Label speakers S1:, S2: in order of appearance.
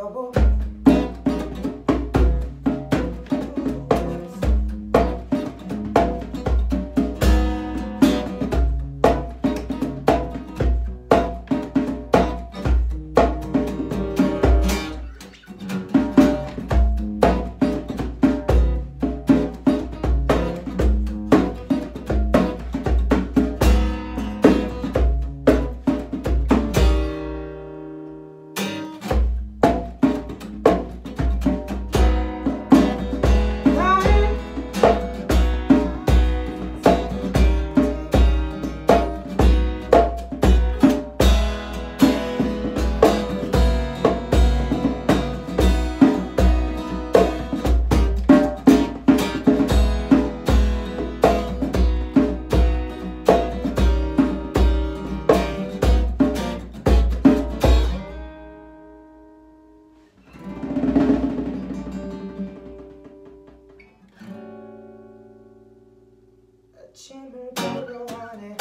S1: trouble. 아침을 하네